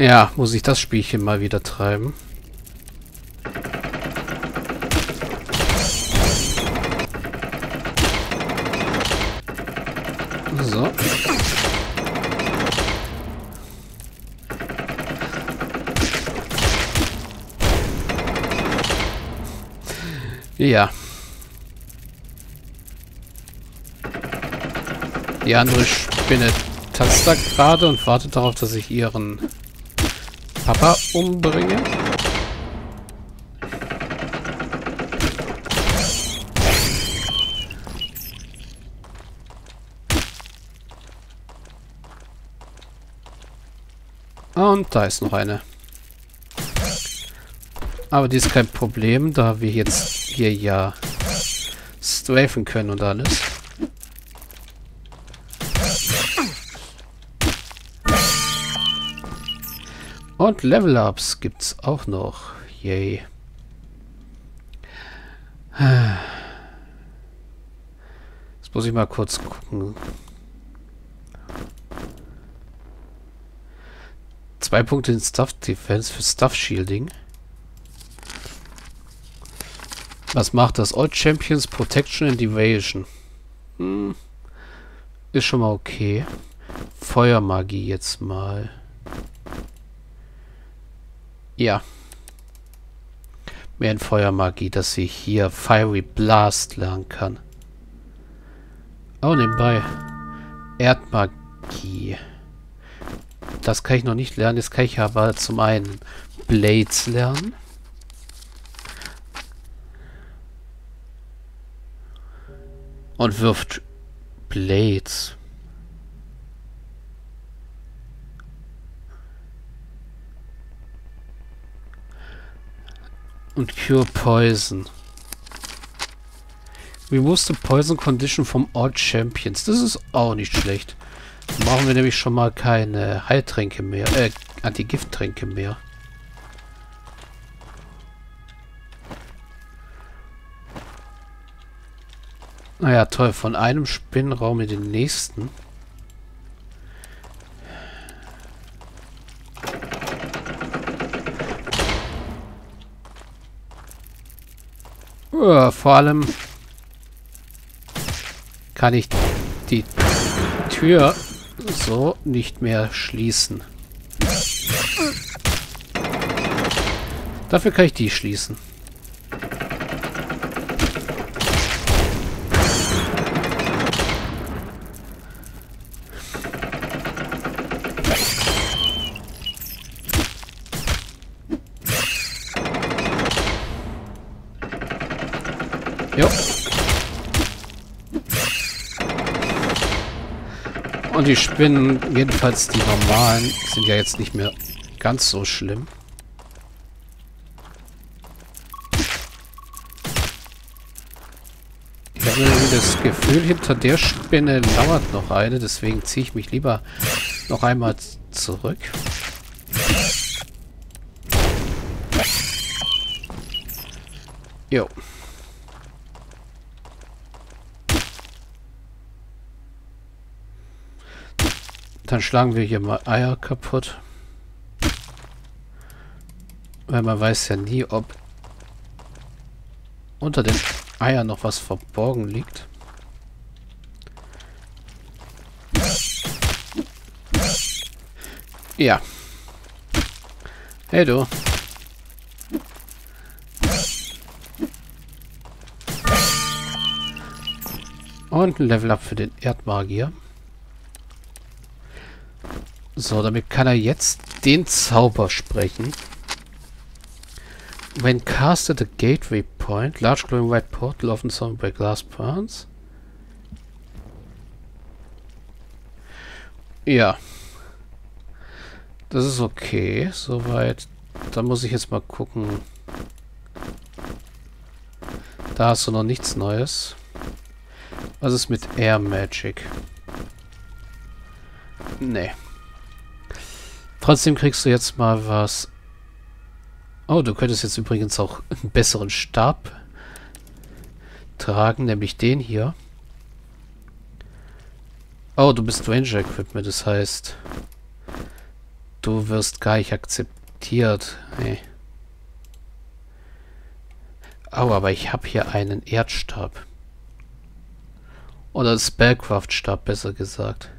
Ja, muss ich das Spielchen mal wieder treiben. So. Ja. Die andere Spinne tanzt da gerade und wartet darauf, dass ich ihren Papa umbringe. Und da ist noch eine. Aber die ist kein Problem, da wir jetzt hier ja strafen können und alles. Und Level-Ups gibt's auch noch. Yay. Jetzt muss ich mal kurz gucken. Zwei Punkte in Stuff Defense für Stuff Shielding. Was macht das? All Champions Protection and Evasion. Hm. Ist schon mal okay. Feuermagie jetzt mal. Ja. Mehr in Feuermagie, dass ich hier Fiery Blast lernen kann. Oh, nebenbei. Erdmagie. Das kann ich noch nicht lernen. Jetzt kann ich aber zum einen Blades lernen. Und wirft Blades. Und Cure Poison. Remove the Poison Condition vom All Champions. Das ist auch nicht schlecht. Dann brauchen wir nämlich schon mal keine Heiltränke mehr. Äh, Antigifttränke mehr. Naja, toll. Von einem Spinnenraum in den nächsten. Uh, vor allem kann ich die Tür so nicht mehr schließen. Dafür kann ich die schließen. Und die Spinnen, jedenfalls die normalen, sind ja jetzt nicht mehr ganz so schlimm. Ich habe irgendwie das Gefühl, hinter der Spinne lauert noch eine, deswegen ziehe ich mich lieber noch einmal zurück. Jo. Dann schlagen wir hier mal Eier kaputt. Weil man weiß ja nie, ob unter den Eiern noch was verborgen liegt. Ja. Hey du. Und ein Level Up für den Erdmagier. So, damit kann er jetzt den Zauber sprechen. When cast at a gateway point, large glowing white portal often surrounded by glass parts. Ja. Das ist okay, soweit. Da muss ich jetzt mal gucken. Da hast du noch nichts Neues. Was ist mit Air Magic? Nee. Trotzdem kriegst du jetzt mal was. Oh, du könntest jetzt übrigens auch einen besseren Stab tragen, nämlich den hier. Oh, du bist Ranger Equipment, das heißt... Du wirst gar nicht akzeptiert. Nee. Oh, aber ich habe hier einen Erdstab. Oder Spellcraft-Stab, besser gesagt.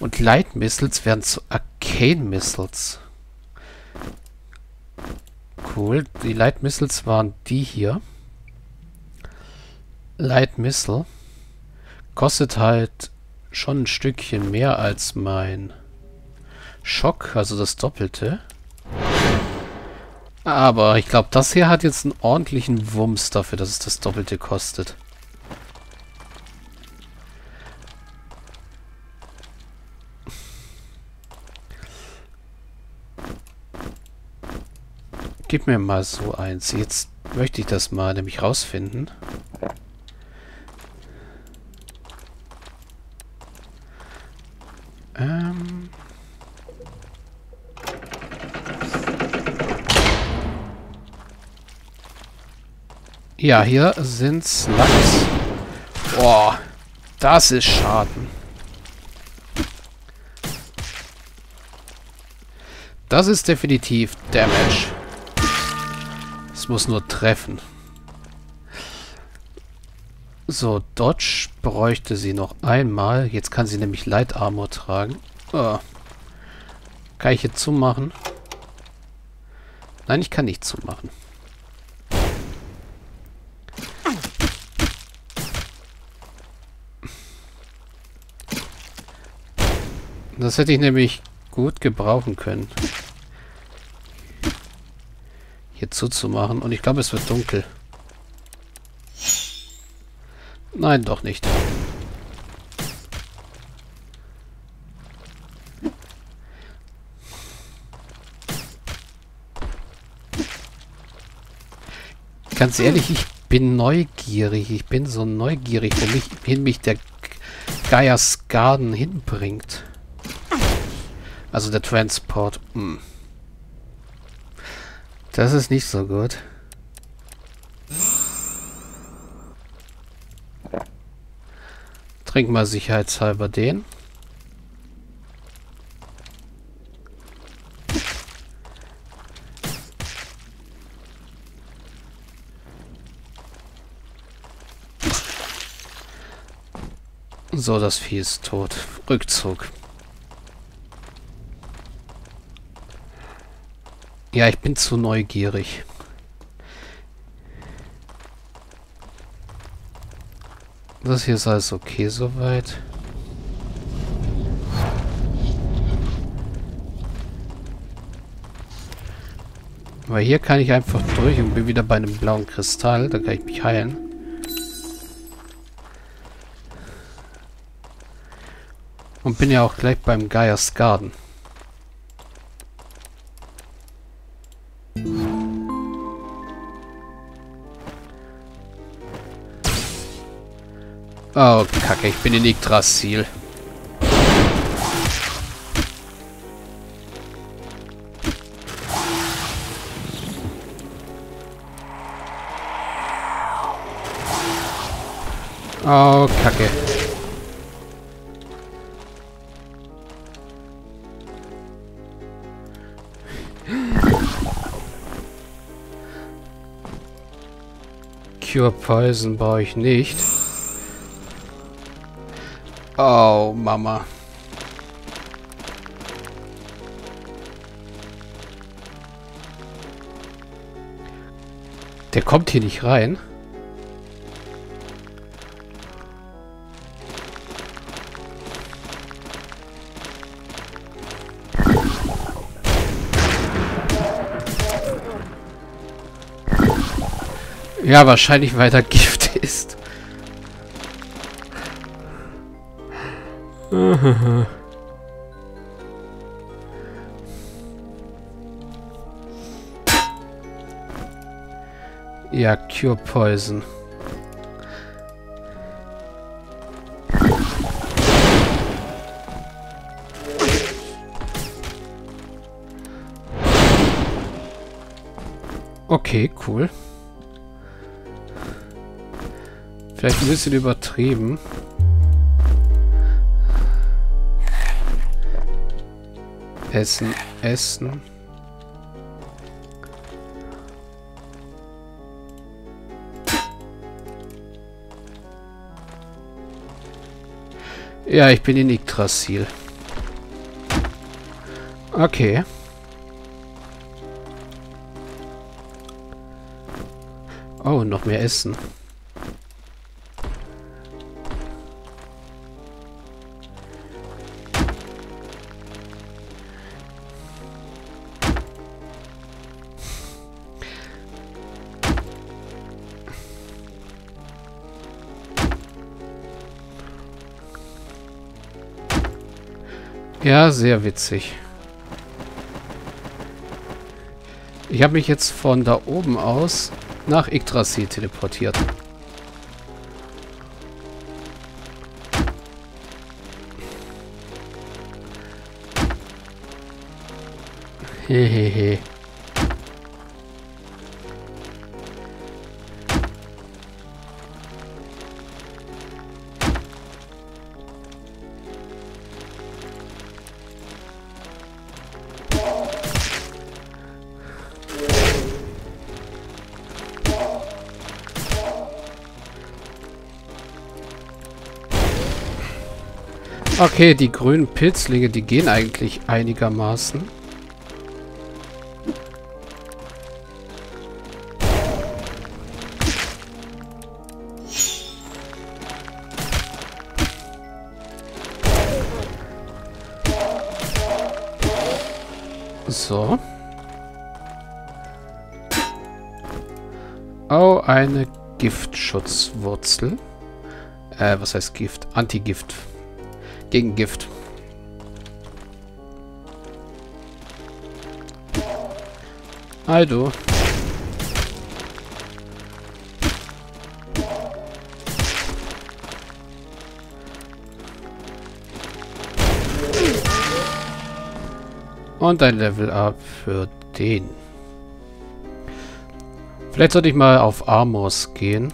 Und Light Missiles werden zu Arcane Missiles. Cool. Die Light Missiles waren die hier. Light Missile. Kostet halt schon ein Stückchen mehr als mein Schock, also das Doppelte. Aber ich glaube, das hier hat jetzt einen ordentlichen Wumms dafür, dass es das Doppelte kostet. Gib mir mal so eins. Jetzt möchte ich das mal nämlich rausfinden. Ähm... Ja, hier sind's Lachs. Boah, das ist Schaden. Das ist definitiv Damage muss nur treffen. So, Dodge bräuchte sie noch einmal. Jetzt kann sie nämlich Light Armor tragen. Oh. Kann ich jetzt zumachen? Nein, ich kann nicht zumachen. Das hätte ich nämlich gut gebrauchen können hier zuzumachen. Und ich glaube, es wird dunkel. Nein, doch nicht. Ganz ehrlich, ich bin neugierig. Ich bin so neugierig, wo mich, der Gaias Garden hinbringt. Also der Transport. Hm. Das ist nicht so gut. Trink mal sicherheitshalber den. So, das Vieh ist tot. Rückzug. Ja, ich bin zu neugierig. Das hier ist alles okay soweit. Aber hier kann ich einfach durch und bin wieder bei einem blauen Kristall. Da kann ich mich heilen. Und bin ja auch gleich beim Gaia's Garden. Oh, Kacke, ich bin in Yggdrasil. Oh, Kacke. Cure Poison brauche ich nicht. Oh, Mama. Der kommt hier nicht rein. Ja, wahrscheinlich, weil da Gift ja, Cure Poison. Okay, cool. Vielleicht ein bisschen übertrieben. Essen, Essen. Ja, ich bin in Yggdrasil. Okay. Oh, noch mehr Essen. Ja, sehr witzig. Ich habe mich jetzt von da oben aus nach Yggdrasil teleportiert. Hehehe. Okay, die grünen Pilzlinge, die gehen eigentlich einigermaßen. So. Oh, eine Giftschutzwurzel. Äh, was heißt Gift? Antigift. Gegen Gift. Du. Und ein Level Up für den. Vielleicht sollte ich mal auf Armors gehen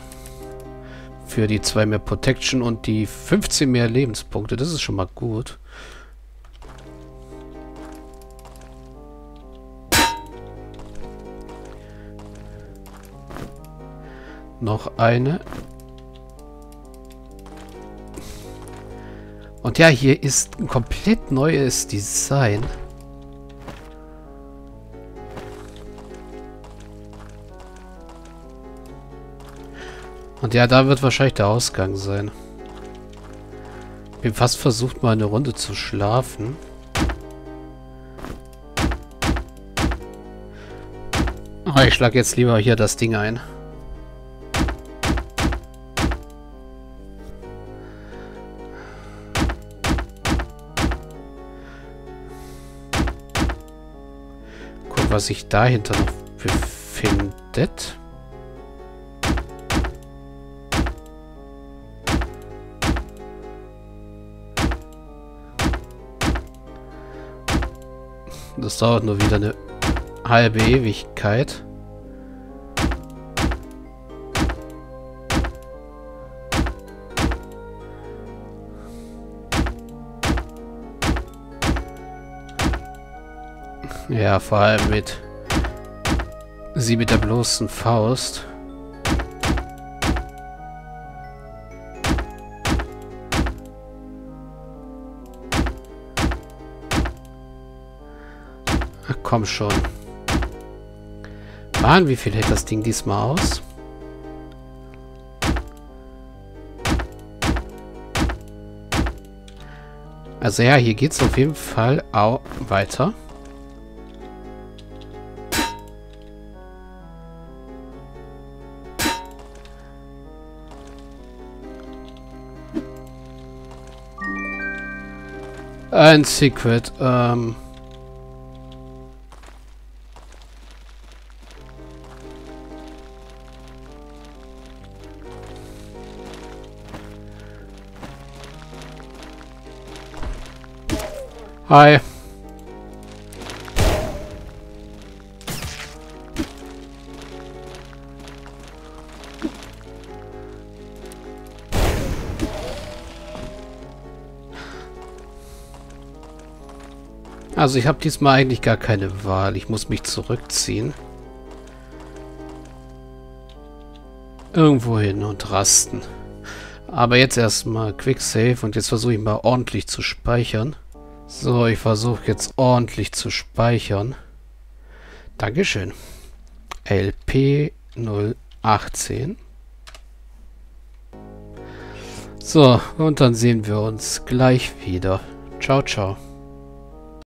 für die 2 mehr Protection und die 15 mehr Lebenspunkte. Das ist schon mal gut. Noch eine. Und ja, hier ist ein komplett neues Design. Und ja, da wird wahrscheinlich der Ausgang sein. Bin fast versucht, mal eine Runde zu schlafen. Oh, ich schlage jetzt lieber hier das Ding ein. Guck, was sich dahinter noch befindet. Das dauert nur wieder eine halbe Ewigkeit. Ja, vor allem mit sie mit der bloßen Faust. Komm schon. Mann, wie viel hält das Ding diesmal aus? Also ja, hier geht es auf jeden Fall auch weiter. Ein Secret. Ähm... Hi. Also ich habe diesmal eigentlich gar keine Wahl. Ich muss mich zurückziehen. Irgendwo hin und rasten. Aber jetzt erstmal Quick Save und jetzt versuche ich mal ordentlich zu speichern. So, ich versuche jetzt ordentlich zu speichern. Dankeschön. LP 018. So, und dann sehen wir uns gleich wieder. Ciao, ciao.